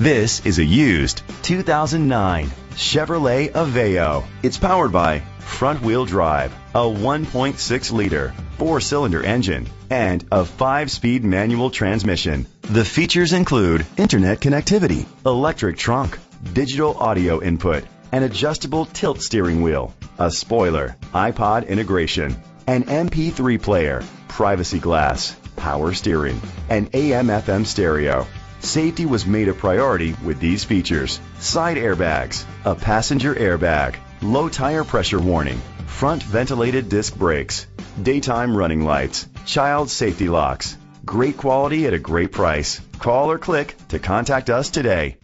This is a used 2009 Chevrolet Aveo. It's powered by front wheel drive, a 1.6 liter four cylinder engine, and a five speed manual transmission. The features include internet connectivity, electric trunk, digital audio input, an adjustable tilt steering wheel, a spoiler, iPod integration, an MP3 player, privacy glass, power steering, and AM FM stereo. Safety was made a priority with these features. Side airbags, a passenger airbag, low tire pressure warning, front ventilated disc brakes, daytime running lights, child safety locks. Great quality at a great price. Call or click to contact us today.